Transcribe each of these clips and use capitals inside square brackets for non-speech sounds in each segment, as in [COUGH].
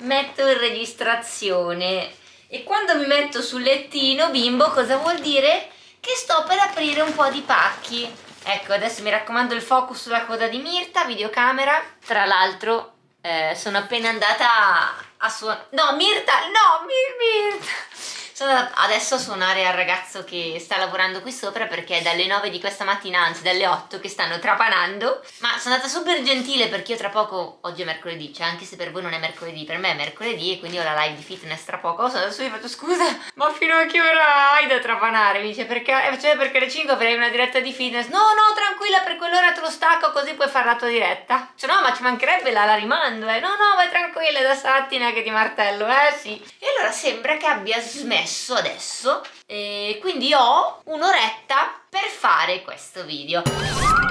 metto in registrazione. E quando mi metto sul lettino bimbo cosa vuol dire? Che sto per aprire un po' di pacchi. Ecco adesso mi raccomando il focus sulla coda di Mirta videocamera. Tra l'altro eh, sono appena andata a, suonare no Mirta no Mir Mirta sono adesso a suonare al ragazzo che sta lavorando qui sopra perché è dalle 9 di questa mattina, anzi dalle 8 che stanno trapanando. Ma sono andata super gentile perché io tra poco, oggi è mercoledì, cioè anche se per voi non è mercoledì, per me è mercoledì e quindi ho la live di fitness tra poco. Sono andato su e fatto scusa, ma fino a che ora hai da trapanare? Mi dice perché, eh, cioè perché alle 5 avrei una diretta di fitness. No, no, tranquilla, per quell'ora te lo stacco così puoi fare la tua diretta. Cioè no, ma ci mancherebbe la, la rimando, eh. No, no, vai tranquilla, da stamattina che ti martello, eh sì. E allora sembra che abbia smesso messo adesso. E quindi ho un'oretta per fare questo video. Buongiorno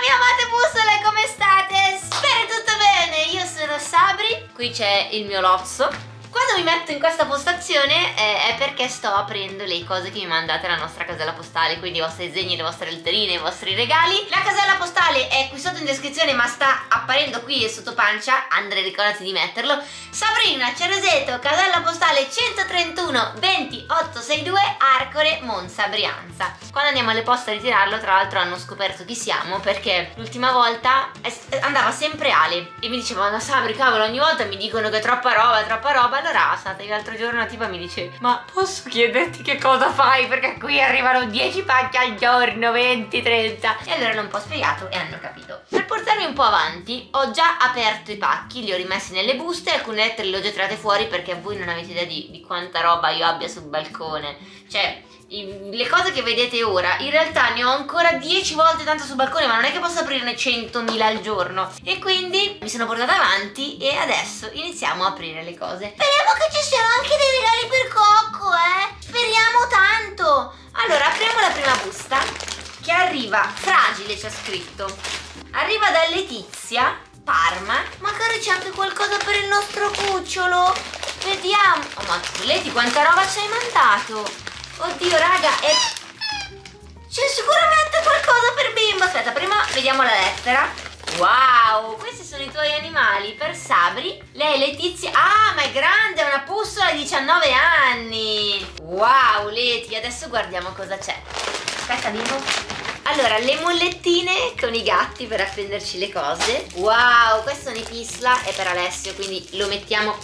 mie amate bussole, come state? Spero tutto bene, io sono Sabri, qui c'è il mio lozzo quando mi metto in questa postazione eh, è perché sto aprendo le cose che mi mandate alla nostra casella postale, quindi i vostri disegni, le vostre letterine, i vostri regali. La casella postale è qui sotto in descrizione ma sta apparendo qui sotto pancia, Andre ricordati di metterlo. Sabrina Cereseto, casella postale 131 2862 Arcore Monza Brianza. Quando andiamo alle poste a ritirarlo tra l'altro hanno scoperto chi siamo perché l'ultima volta andava sempre Ale e mi diceva ma Sabri cavolo ogni volta mi dicono che è troppa roba, è troppa roba allora stata l'altro giorno una tipa mi dice ma posso chiederti che cosa fai? Perché qui arrivano 10 pacchi al giorno 20 30 e allora l'ho un po' spiegato e hanno capito. Per portarmi un po' avanti ho già aperto i pacchi li ho rimessi nelle buste alcune lettere le ho già tirate fuori perché voi non avete idea di, di quanta roba io abbia sul balcone. Cioè le cose che vedete ora in realtà ne ho ancora 10 volte tanto sul balcone ma non è che posso aprirne 100.000 al giorno. E quindi mi sono portata avanti e adesso iniziamo a aprire le cose. Speriamo che ci siano anche dei regali per Cocco eh. Speriamo tanto. Allora apriamo la prima busta che arriva fragile c'è scritto. Arriva da Letizia Parma magari c'è anche qualcosa per il nostro cucciolo. Vediamo. Oh ma Leti quanta roba ci hai mandato Oddio raga è... C'è sicuramente qualcosa per bimbo Aspetta prima vediamo la lettera Wow, questi sono i tuoi animali per Sabri. Lei è Letizia. Ah, ma è grande, è una pussola di 19 anni. Wow, Leti, adesso guardiamo cosa c'è. Aspetta, bimbo. Allora, le mollettine con i gatti per appenderci le cose. Wow, questo un Ipisla, è per Alessio, quindi lo mettiamo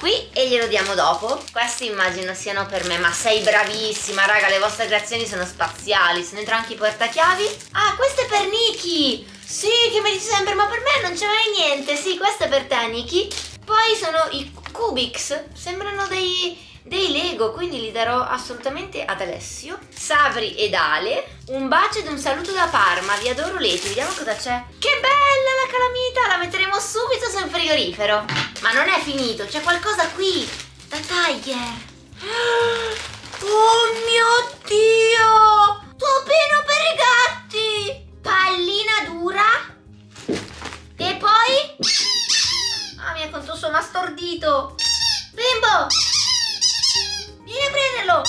qui e glielo diamo dopo questi immagino siano per me ma sei bravissima raga le vostre creazioni sono spaziali sono dentro anche i portachiavi ah questo è per Niki sì che mi dici sempre ma per me non c'è mai niente sì questo è per te Niki poi sono i Cubics sembrano dei dei Lego, quindi li darò assolutamente ad Alessio. Sabri ed Ale, un bacio ed un saluto da Parma, vi adoro Leti, vediamo cosa c'è. Che bella la calamita, la metteremo subito sul frigorifero. Ma non è finito, c'è qualcosa qui, da Tiger. [GASPS] Oh mio Dio! Tuo pelo per i gatti! Pallina dura. E poi... Ah, mi ha contoso, ma stordito. Bimbo! Vieni a prenderlo!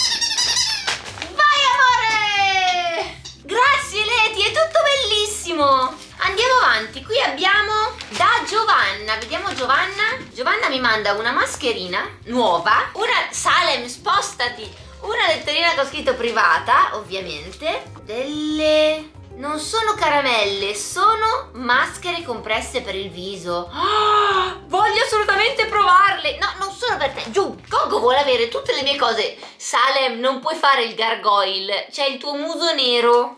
Vai amore! Grazie Leti, è tutto bellissimo! Andiamo avanti, qui abbiamo da Giovanna, vediamo Giovanna. Giovanna mi manda una mascherina nuova, una Salem, spostati, una letterina che ho scritto privata, ovviamente, delle non sono caramelle, sono maschere compresse per il viso. Oh, voglio assolutamente provarle. No, non sono per te. Giù, Gogo vuole avere tutte le mie cose. Salem, non puoi fare il gargoyle. C'è il tuo muso nero.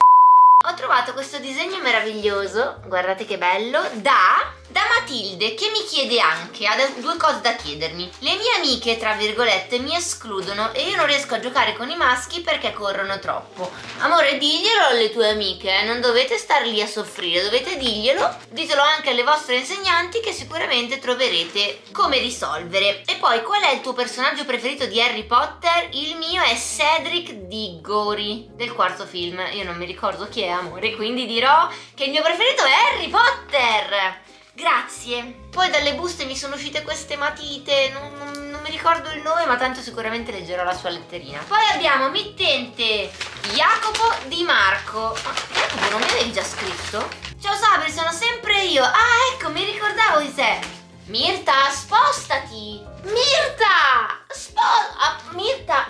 Ho trovato questo disegno meraviglioso, guardate che bello, da da Matilde che mi chiede anche, ha due cose da chiedermi. Le mie amiche, tra virgolette, mi escludono e io non riesco a giocare con i maschi perché corrono troppo. Amore, diglielo alle tue amiche, eh? non dovete star lì a soffrire, dovete dirglielo. Ditelo anche alle vostre insegnanti che sicuramente troverete come risolvere. E poi, qual è il tuo personaggio preferito di Harry Potter? Il mio è Cedric Diggory, del quarto film. Io non mi ricordo chi è, amore, quindi dirò che il mio preferito è Harry Potter! Grazie. Poi dalle buste mi sono uscite queste matite, non, non, non, mi ricordo il nome, ma tanto sicuramente leggerò la sua letterina. Poi abbiamo mittente Jacopo Di Marco. Ma Jacopo non mi avevi già scritto? Ciao Sabri, sono sempre io. Ah, ecco, mi ricordavo di te. Mirta, spostati. Mirta! Spo... ah, Mirta,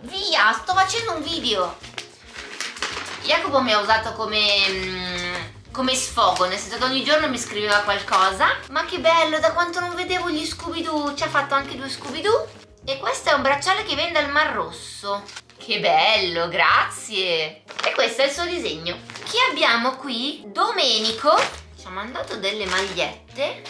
via, sto facendo un video. Jacopo mi ha usato come... mm, come sfogo, nel senso che ogni giorno mi scriveva qualcosa. Ma che bello, da quanto non vedevo gli Scooby-Doo. Ci ha fatto anche due Scooby-Doo. E questo è un bracciale che vende al Mar Rosso. Che bello, grazie. E questo è il suo disegno. Chi abbiamo qui? Domenico. Ci ha mandato delle magliette.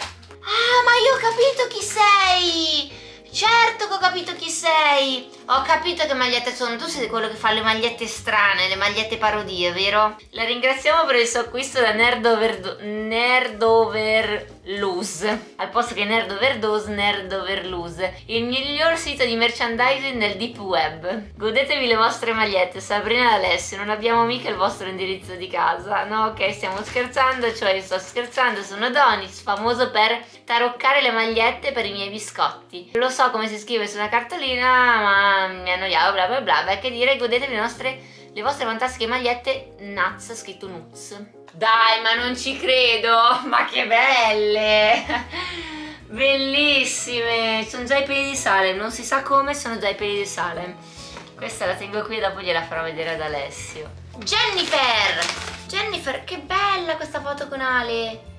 Ah, ma io ho capito chi sei! Certo che ho capito chi sei! Ho capito che magliette sono. Tu sei quello che fa le magliette strane, le magliette parodie, vero? La ringraziamo per il suo acquisto da Nerd Overd- Overloose. Al posto che Nerd Overdose, Nerd Overloose. Il miglior sito di merchandising nel deep web. Godetevi le vostre magliette, Sabrina ed Alessio. Non abbiamo mica il vostro indirizzo di casa. No, ok, stiamo scherzando, cioè io sto scherzando. Sono Donis, famoso per taroccare le magliette per i miei biscotti. Lo so come si scrive su una cartolina, ma mi annoiavo, bla bla bla. Beh, che dire, godetevi le nostre le vostre fantastiche magliette Nuts scritto Nuts. Dai, ma non ci credo! [LAUGHS] Ma che belle! Bellissime! Sono già i peli di Salem, non si sa come sono già i peli di Salem. Questa la tengo qui e dopo gliela farò vedere ad Alessio. Jennifer! Jennifer, che bella questa foto con Ale!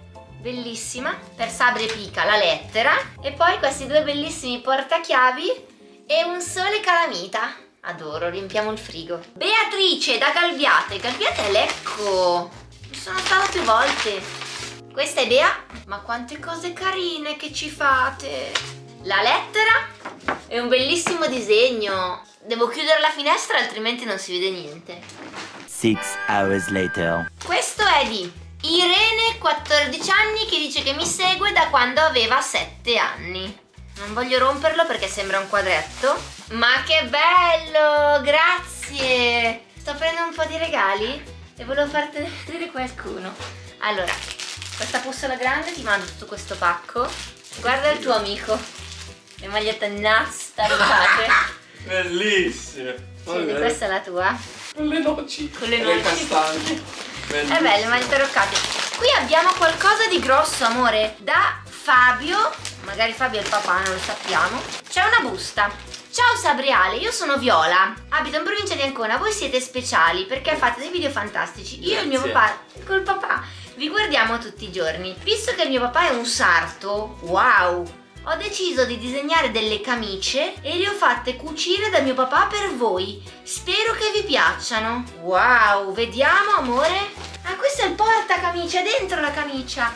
Bellissima. Per Sabri e Pica la lettera. E poi questi due bellissimi portachiavi e un sole calamita. Adoro, riempiamo il frigo. Beatrice da Galviate. Galviate è Lecco. Ci sono stata più volte. Questa è Bea. Ma quante cose carine che ci fate. La lettera è un bellissimo disegno. Devo chiudere la finestra altrimenti non si vede niente. Six hours later. Questo è di Irene, 14 anni, che dice che mi segue da quando aveva 7 anni. Non voglio romperlo perché sembra un quadretto. Ma che bello! Grazie! Sto prendendo un po' di regali e volevo fartene vedere qualcuno. Allora, questa bussola grande ti mando tutto questo pacco. Guarda il tuo amico. Le magliette nuts [LAUGHS] taroccate. Bellissime. Sì, questa è la tua. Con le noci. Con le E noci. castagne. Eh beh, le magliette taroccate. Qui abbiamo qualcosa di grosso, amore. Da Fabio. Magari Fabio è il papà, non lo sappiamo. C'è una busta. Ciao Sabriale, io sono Viola, abito in provincia di Ancona, voi siete speciali perché fate dei video fantastici. Io e il mio papà, col papà, vi guardiamo tutti i giorni. Visto che il mio papà è un sarto, wow, ho deciso di disegnare delle camicie e le ho fatte cucire da mio papà per voi. Spero che vi piacciono. Wow, vediamo amore. Ah, questo è il portacamicia, è dentro la camicia.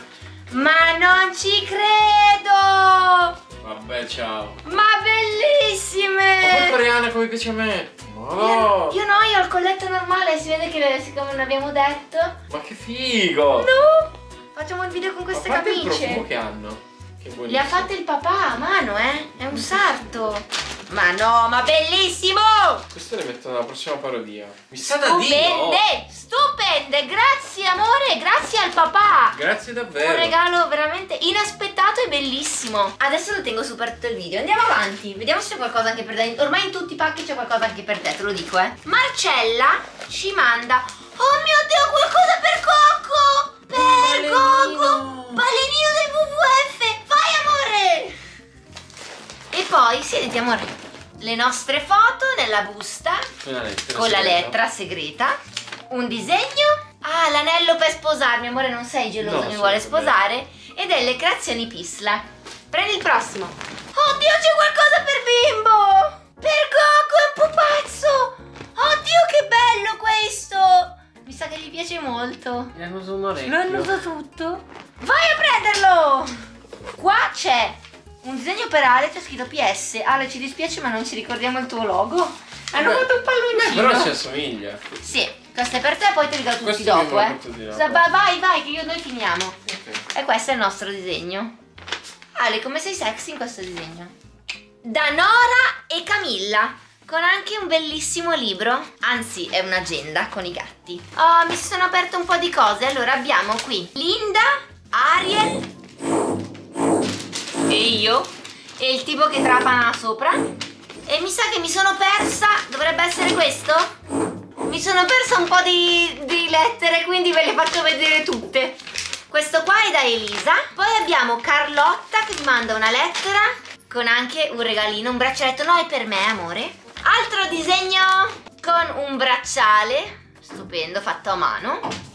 Ma non ci credo! Vabbè, ciao. Ma Ma poi bellissime! coreana come piace a me. Ma Io, no. io no, io ho il colletto normale, si vede che siccome non abbiamo detto. Ma che figo. No! Facciamo il video con queste Ma camicie. che hanno. Che buonissimo. Le ha fatte il papà a mano, eh? È un sarto. Ma no, ma bellissimo! Questo le metto nella prossima parodia. Mi sa da Dio. Stupende! Stupende! Grazie amore, grazie al papà! Grazie davvero. Un regalo veramente inaspettato e bellissimo. Adesso lo tengo su per tutto il video. Andiamo avanti. Vediamo se c'è qualcosa anche per te. Ormai in tutti i pacchi c'è qualcosa anche per te, te lo dico, eh. Marcella ci manda. Oh mio Dio, qualcosa per Coco! Per. Coco! Balenino del WWF! Poi, siediti amore. Le nostre foto nella busta Con la lettera. con la segreta. lettera segreta, un disegno, ah l'anello per sposarmi, amore non sei geloso, No, mi vuole sposare, e delle creazioni Pisla. Prendi il prossimo. Oddio c'è qualcosa per bimbo! Per Coco è un pupazzo! Oddio che bello questo! Mi sa che gli piace molto. Un orecchio. L'hanno usato tutto? Vai a prenderlo! Qua c'è un disegno per Ale, c'è scritto PS. Ale ci dispiace ma non ci ricordiamo il tuo logo. Hanno Vabbè. fatto un palloncino. Però si assomiglia. Sì, questo è per te, poi te li do tutti Questo dopo, eh. va- Vai, vai, che io noi finiamo. Ok. E questo è il nostro disegno. Ale, come sei sexy in questo disegno? Da Nora e Camilla. Con anche un bellissimo libro, anzi è un'agenda con i gatti. Oh, mi si sono aperte un po' di cose. Allora abbiamo qui Linda, Ariel e io e il tipo che trapana sopra. E mi sa che mi sono persa, dovrebbe essere questo? Mi sono persa un po' di, di lettere, quindi ve le faccio vedere tutte. Questo qua è da Elisa. Poi abbiamo Carlotta che mi manda una lettera con anche un regalino, un braccialetto. No, è per me, amore. Altro disegno con un bracciale. Stupendo, fatto a mano.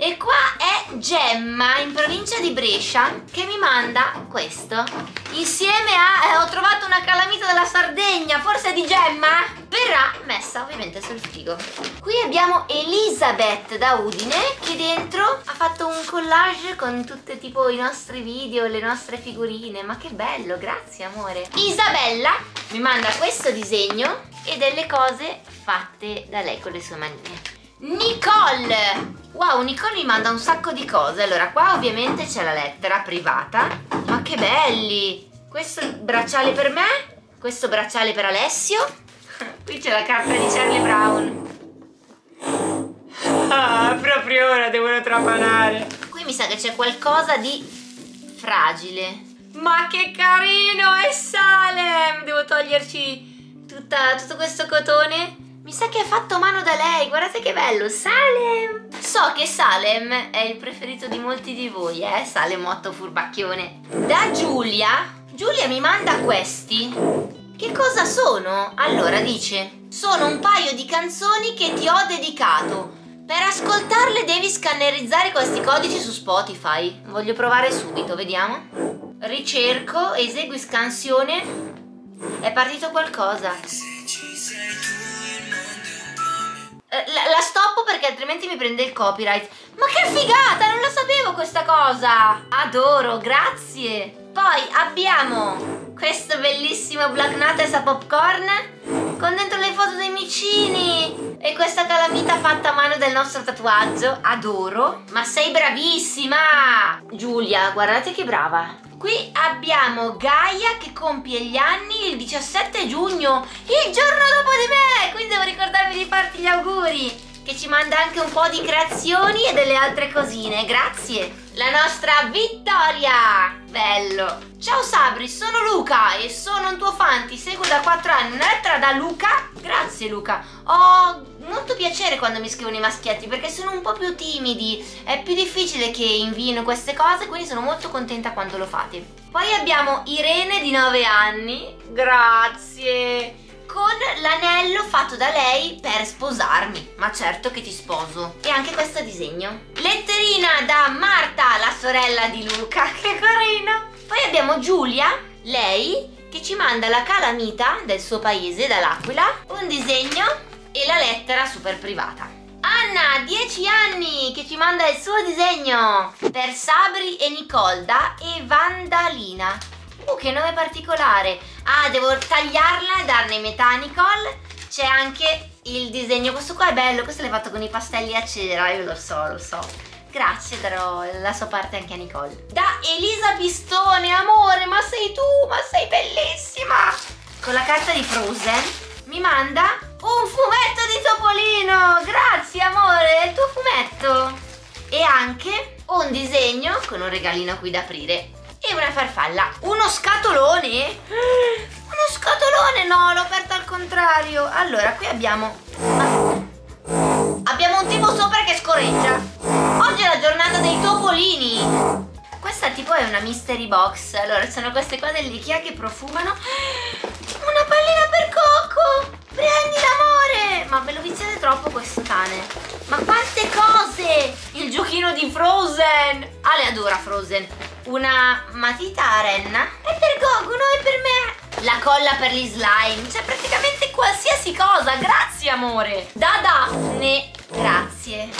E qua è Gemma in provincia di Brescia che mi manda questo. Insieme a... Eh, ho trovato una calamita della Sardegna, forse di Gemma? Verrà messa ovviamente sul frigo. Qui abbiamo Elisabeth da Udine che dentro ha fatto un collage con tutti tipo i nostri video, le nostre figurine. Ma che bello, grazie amore. Isabella mi manda questo disegno e delle cose fatte da lei con le sue manine. Nicole! Wow, Nicole mi manda un sacco di cose. Allora, qua ovviamente c'è la lettera privata. Ma che belli! Questo bracciale per me, questo bracciale per Alessio. [LAUGHS] Qui c'è la carta di Charlie Brown. Ah, proprio ora devono trapanare. Qui mi sa che c'è qualcosa di fragile. Ma che carino, è Salem! Devo toglierci tutta, tutto questo cotone mi sa che è fatto mano da lei, guardate che bello, Salem! So che Salem è il preferito di molti di voi, eh, Salem Otto Furbacchione. Da Giulia, Giulia mi manda questi. Che cosa sono? Allora dice, sono un paio di canzoni che ti ho dedicato. Per ascoltarle devi scannerizzare questi codici su Spotify. Voglio provare subito, vediamo. Ricerco, esegui scansione. È partito qualcosa. Eh, la, la, stoppo perché altrimenti mi prende il copyright. Ma che figata, non lo sapevo questa cosa. Adoro, grazie. Poi abbiamo questo bellissimo Black Nutters a popcorn con dentro le foto dei micini e questa calamita fatta a mano del nostro tatuaggio. Adoro. Ma sei bravissima. Giulia, guardate che brava. Qui abbiamo Gaia che compie gli anni il 17 giugno, il giorno dopo di me, quindi devo ricordarmi di farti gli auguri che ci manda anche un po' di creazioni e delle altre cosine, grazie! La nostra Vittoria! Bello! Ciao Sabri, sono Luca e sono un tuo fan, ti seguo da 4 anni, una lettera da Luca? Grazie Luca, ho molto piacere quando mi scrivono i maschietti perché sono un po' più timidi, è più difficile che invino queste cose, quindi sono molto contenta quando lo fate. Poi abbiamo Irene di 9 anni, grazie! Con l'anello fatto da lei per sposarmi, ma certo che ti sposo. E anche questo disegno. Letterina da Marta, la sorella di Luca, [LAUGHS] che carino! Poi abbiamo Giulia, lei che ci manda la calamita del suo paese, dall'Aquila, un disegno e la lettera super privata. Anna, 10 anni, che ci manda il suo disegno per Sabri e Nicolda e Vandalina. Uh, che nome particolare. Ah, devo tagliarla e darne metà a Nicole. C'è anche il disegno. Questo qua è bello, questo l'hai fatto con i pastelli a cera, io lo so, lo so. Grazie, darò la sua parte anche a Nicole. Da Elisa Pistone, amore, ma sei tu, ma sei bellissima! Con la carta di Frozen mi manda un fumetto di Topolino! Grazie amore, è il tuo fumetto! E anche un disegno con un regalino qui da aprire e una farfalla. Uno scatolone? Uno scatolone? No, l'ho aperto al contrario. Allora, qui abbiamo... Abbiamo un tipo sopra che scorreggia. Oggi è la giornata dei topolini. Questa tipo è una mystery box. Allora, sono queste qua dell'Ikea che profumano. Una pallina per! Prendi l'amore! Ma ve lo viziate troppo questo cane. Ma quante cose! Il giochino di Frozen! Ale adora Frozen. Una matita a renna. È per Goku, no è per me! La colla per gli slime. C'è praticamente qualsiasi cosa. Grazie amore! Da Daphne. Grazie.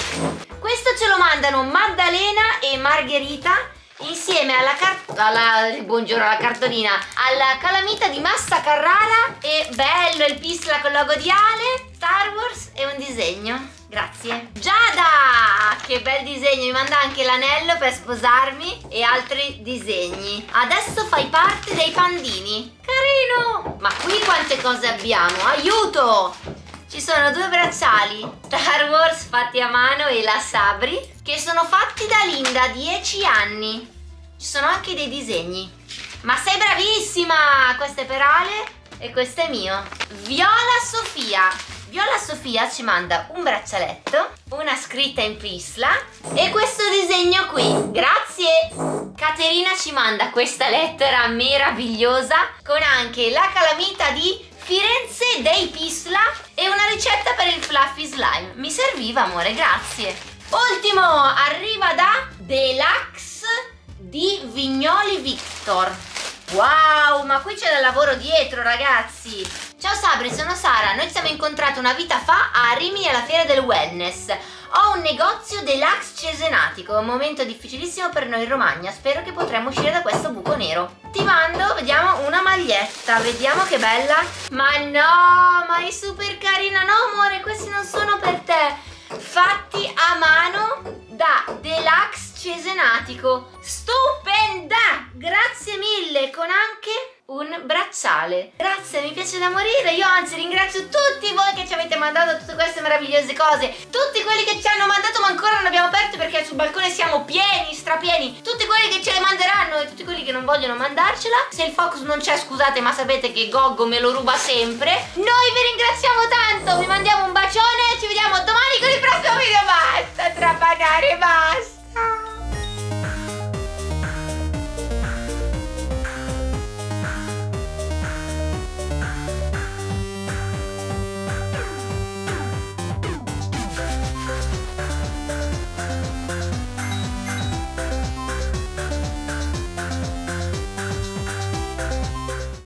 Questo ce lo mandano Maddalena e Margherita insieme alla carta buongiorno alla cartolina alla calamita di Massa Carrara e bello il pistla con logo di Ale Star Wars e un disegno. Grazie. Giada! Che bel disegno mi manda anche l'anello per sposarmi e altri disegni. Adesso fai parte dei pandini. Carino! Ma qui quante cose abbiamo? Aiuto! Ci sono due bracciali Star Wars fatti a mano e la Sabri che sono fatti da Linda, 10 anni. Ci sono anche dei disegni. Ma sei bravissima! Questo è per Ale e questo è mio. Viola Sofia. Viola Sofia ci manda un braccialetto, una scritta in prisla e questo disegno qui. Grazie! Caterina ci manda questa lettera meravigliosa con anche la calamita di Firenze dei Pisla e una ricetta per il fluffy slime. Mi serviva, amore, grazie. Ultimo, arriva da Deluxe di Vignoli Victor. Wow, ma qui c'è del lavoro dietro, ragazzi. Ciao Sabri, sono Sara. Noi ci siamo incontrati una vita fa a Rimini alla fiera del wellness. Ho un negozio deluxe cesenatico, un momento difficilissimo per noi in Romagna. Spero che potremo uscire da questo buco nero. Ti mando, vediamo, una maglietta. Vediamo che bella. Ma no, ma è super carina. No, amore, questi non sono per te. Fatti a mano da Deluxe Cesenatico. Stupenda! Grazie mille, con anche un bracciale. Grazie, mi piace da morire. Io anzi ringrazio tutti voi che ci avete mandato tutte queste meravigliose cose. Tutti quelli che ci hanno mandato ma ancora non abbiamo aperto perché sul balcone siamo pieni, strapieni. Tutti quelli che ce le manderanno e tutti quelli che non vogliono mandarcela. Se il focus non c'è, scusate, ma sapete che Goggo me lo ruba sempre. Noi vi ringraziamo tanto, vi mandiamo un bacione. Ci vediamo domani con il prossimo video. Basta trapanare, basta.